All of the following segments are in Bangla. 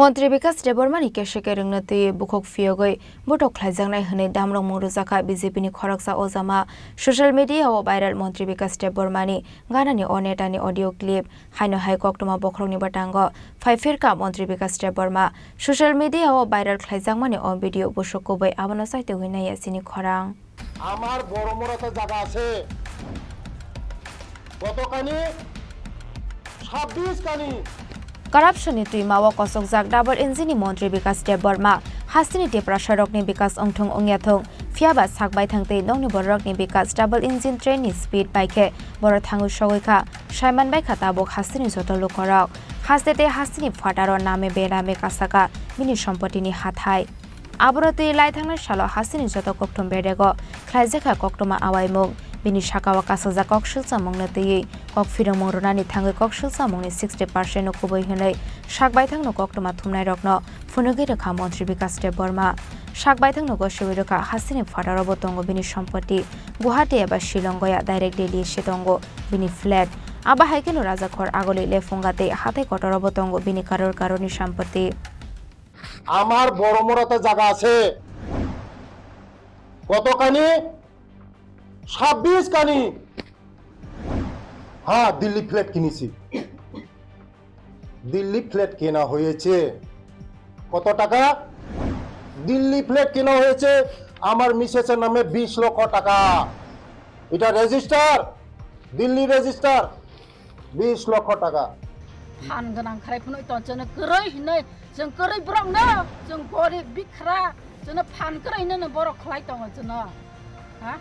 মন্ত্রী বিকাশ দেববর্মানী কেশেকে রংনতি বুকক ফিয়গৈ বুটক খ্লাইজাংনাই হনে দামরং মরুজাকা বিজেপিনি খরকসা ওজামা। সোশ্যাল মিডিয়া ও ভাইরাল মন্ত্রী বিকাশ দেববর্মানী গানানি অনেটানি অডিও ক্লিপ। হাইন হাই হাইকক্টমা বখরংনি বাটাঙ্গ ফাইফেরকা মন্ত্রী বিকাশ দেববর্মা। সোশ্যাল মিডিয়া ও ভাইরাল খ্লাইজাংমানি অ ভিডিও বসকবৈ আবানো সাইতে হইনাই আসিনি খরাং। আমার বড় জায়গা আছে। গতকালি ছাব্বিশ কানি কারাপশননি তুইমাও কসক জাক ডাবল ইঞ্জিনি মন্ত্রী বিকাশ দেববর্মা হাসিনি টেপ্রা সড়কনি বিকাশ অংথং অংয়াথং ফিয়াবা সাকবাই থাংতে নংনি বড়রকনি বিকাশ ডাবল ইঞ্জিন ট্রেননি স্পিড বাইকে বড় থাঙ্গু সগৈখা সাইমান বাইখা তাবক হাসিনি যত লোকরক হাসতেতে হাসিনি ফাটার নামে বেনামে কাসাকা মিনি সম্পত্তিনি হাথাই আবরতি লাই থাংনাय সালো হাসিনি যত কক্টম বেডেগ খ্লাইজেখা কক্টমা আওয়াইমুং bini sakawa kasaja kok silsa mongna tei kok firang mongrona thangai kok silsa mongni 60% no kuboi hinai. Sakbai thangno kok toma thumnai rokno funugi rekha মন্ত্রী বিকাশ দেব বর্মা সাকবাই থাংনো গসবি রেখা হাসিনি ফাটারব তঙ্গ বিনি সম্পত্তি গুয়াহাটি এবার শিলংগয়া ডাইরেক্ট ডেলি এসে তঙ্গ বিনি ফ্ল্যাট আবা হাইকেনো রাজাখর আগলি লেফুঙ্গাতে হাতে কটরব তঙ্গ বিনি কারোর কারণী সম্পত্তি আমার বড় মোড়াতে জায়গা আছে কতখানি ছাব্বিশ কানি হ্যাঁ দিল্লি ফ্ল্যাট কিনেছি দিল্লি ফ্ল্যাট কেনা হয়েছে কত টাকা দিল্লি ফ্ল্যাট কেনা হয়েছে আমার মিসেসের নামে বিশ লক্ষ টাকা এটা রেজিস্টার দিল্লি রেজিস্টার বিশ লক্ষ টাকা फान गोनां खारायफोरनो थ' जोंनो गोरै हिनै जों गोरै ब्रंनो जों गरिब बिख्रा जोंनो फान गोरैनो बर' खालाय दङ जोंनो हा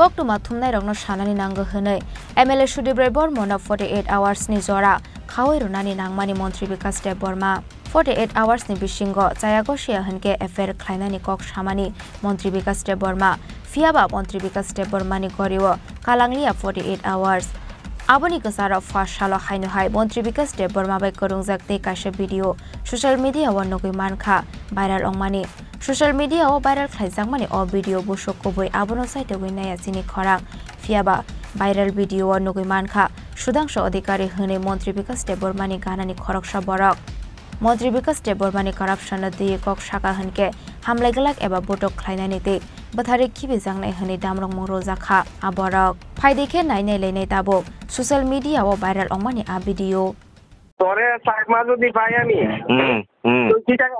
কক্টমা থুমনাই রংনো সানানি নাঙ্গো হनै এমএলএ সুদীপ্রায় বর্মনা 48 আওয়ার্সনি জরা খাওয়াই রুনানি নাংমানি মন্ত্রী বিকাশ দেব বর্মা 48 আওয়ার্সনি বিশিঙ্গ চায়াগসিয়া হনকে এফের খ্লাইনানি কক সামানি মন্ত্রী বিকাশ দেব বর্মা ফিয়াবা মন্ত্রী বিকাশ দেব বর্মানি গরিও কালাংলিয়া 48 আওয়ার্স আবনি গসারা ফাস সালো হাইনো হাই মন্ত্রী বিকাশ দেব বর্মা বাই করুংজাক তে কাশে ভিডিও সোশ্যাল মিডিয়া ওয়াননগৈ মানখা ভাইরাল অংমানি সোশ্যাল মিডিয়াও ভাইরাল খাইজাকমানি অ ভিডিও বুসক কবই আবনো সাইতে গইনায়া চিনি খরাং ফিয়াবা ভাইরাল ভিডিও নগৈ মানখা সুধাংশ অধিকারী হনে মন্ত্রী বিকাশ দেব বর্মানি গানানি খরকসা বরক মন্ত্রী বিকাশ দেব বর্মানি কারাপশন দিয়ে কক শাখা হনকে হামলাইগলাক এবা বটক খ্লাইনানি তে বথারে কিবি জাংনাই হনি দামরং মরো জাখা। আবরক ফাইদিকে নাইনাই লাইনাই তাবক সোশ্যাল মিডিয়াও ভাইরাল অংমানি আ ভিডিও। তোরে চাকমা যদি পাই আমি হুম হুম। তুই কি টাকা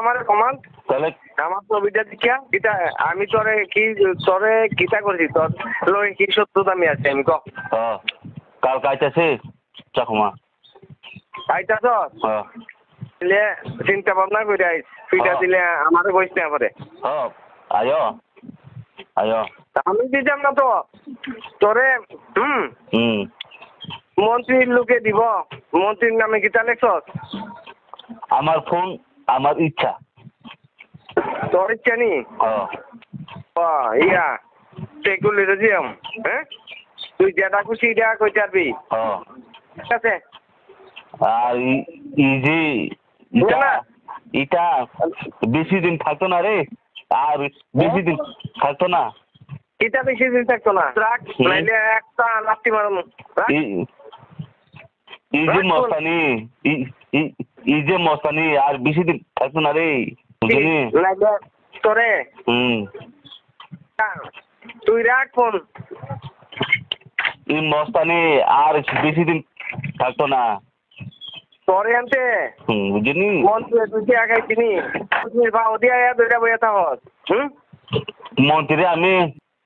আমার কমান তাহলে? আমার ছবিটা দেখিয়া কিটা আমি তোরে কি তোরে কিটা করছি তোর লই কি সত্যতা আমি আছে আমি ক। কাল কাইতেছে চাকুমা। আইতাছ হ্যাঁ দিলে চিন্তা ভাবনা করে আইস। ফিটা। দিলে আমারে কইস না পরে আয়ো। আয়ো। আমি দিতাম না তো। তোরে হুম। হুম। মন্ত্রীর লোকে দিব। মন্ত্রীর নামে কিটা লেখছস আমার ফোন আমার ইচ্ছা। তোর ইচ্ছা নি? ইয়া সেকুলারিজম হ্যাঁ? তুই যেটা খুশি এটা কইতে পারবি। ঠিক আছে? আর ই- ই যে ইটা ইটা বেশি দিন থাকতো না রে। আর বেশি দিন থাকতো না। এটা বেশি দিন থাকতো না। রাখ নাইলে একটা মারানো ই- ই যে মস্তানি ই- ই- ই যে মস্তানি আর বেশি দিন থাকতো না রে। বুঝলি? তোরে। হুম। তুই রাখ ফোন। এই মস্তানি আর বেশি দিন থাকতো না। তোরে আনতে হুম বুঝলি মন্ত্রী তুই কি আগাই চিনি তুই ভাও দিয়া ইয়া দুইটা বইয়া থাকস হুম? মন্ত্রী আমি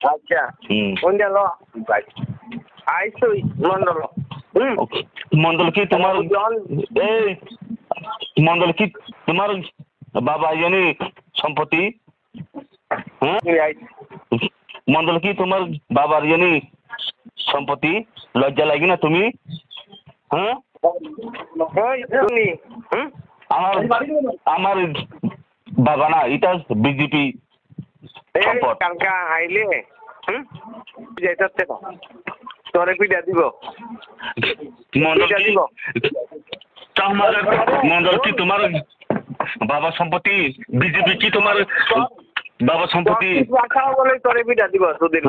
আচ্ছা। হুম। কোন দিয়া ল। আইস তুই মন্ডল। হুম? মন্ডল কি তোমার এই মন্ডল কি তোমার বাবা জানি সম্পত্তি? হ্যাঁ মন্ডল কি তোমার বাবার জানি সম্পত্তি? লজ্জা লাগে না তুমি? হ্যাঁ ওই হুম? আমার আমার বাবা না এটা বিজেপি কালকা আইলে হুম? যাইতে তোরে পিঠা দিব। মন্ডল কি? দিব। তোমার মন্ডল কি? তোমার বাবা সম্পত্তি? বিজেপি কি তোমার বাবা সম্পত্তি? বলে তোরে পিঠা দিব তোদের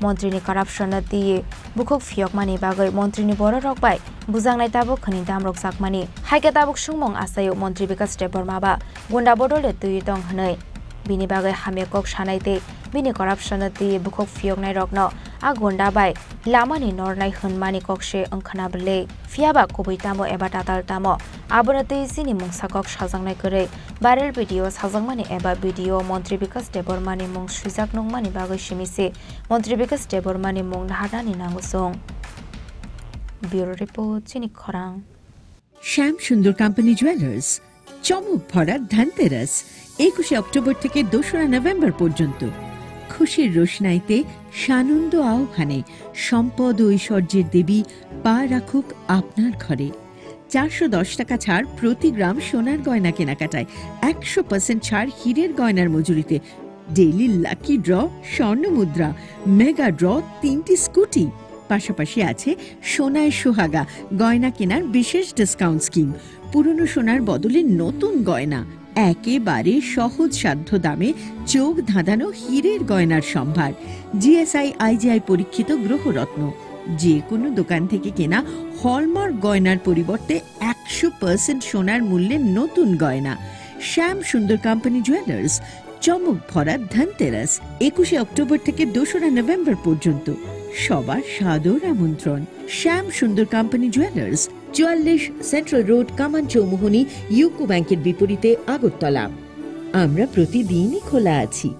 monthrini corruption ti bukhok phiok mani bagai monthrini boro rok bai bujangnai tabok khani dam rok sak mani haike tabok sungmong asayo montri bikas stepor ma ba gunda bodol le tui tong hanai bini bagai hame kok sanai te bini corruption ti bukhok phiok nai rok no agunda bai lamani nornai hunmani kokshe angkhanable fiaba kobui tamo eba tatal tamo abonate sini mungsa kok sajangnai kore viral video sajangmani eba video মন্ত্রী বিকাশ দেবরমানি মুং সুইজাক নংমানি বাগৈ সিমিসে মন্ত্রী বিকাশ দেবরমানি মুং নাহাদানি নাঙ্গুসং ব্যুরো রিপোর্ট চিনি খরাং শ্যাম সুন্দর কোম্পানি জুয়েলার্স চমক ভরা ধানতেরাস একুশে অক্টোবর থেকে দোসরা নভেম্বর পর্যন্ত খুশির রোশনাইতে সানন্দ আহ্বানে সম্পদ ঐশ্বর্যের দেবী পা রাখুক আপনার ঘরে। চারশো দশ টাকা ছাড় প্রতি গ্রাম সোনার গয়না কেনাকাটায়, একশো পার্সেন্ট ছাড় হীরের গয়নার মজুরিতে। ডেইলি লাকি ড্র, স্বর্ণ মুদ্রা, মেগা ড্র, তিনটি স্কুটি। পাশাপাশি আছে সোনায় সোহাগা, গয়না কেনার বিশেষ ডিসকাউন্ট স্কিম পুরনো সোনার বদলে নতুন গয়না। একেবারে সহজ সাধ্য দামে চোখ ধাঁধানো হীরের গয়নার সম্ভার। জিএসআই আইজিআই পরীক্ষিত গ্রহরত্ন। যে কোনো দোকান থেকে কেনা হলমার্ক গয়নার পরিবর্তে একশো পার্সেন্ট সোনার মূল্যে নতুন গয়না। শ্যাম সুন্দর কোম্পানি জুয়েলার্স, চমক ভরা ধনতেরাস, একুশে অক্টোবর থেকে দোসরা নভেম্বর পর্যন্ত। সবার সাদর আমন্ত্রণ। শ্যাম সুন্দর কোম্পানি জুয়েলার্স চুয়াল্লিশ central road Kaman Chowmuhani UCO ব্যাংকের বিপরীতে আগরতলা। আমরা প্রতিদিনই খোলা আছি।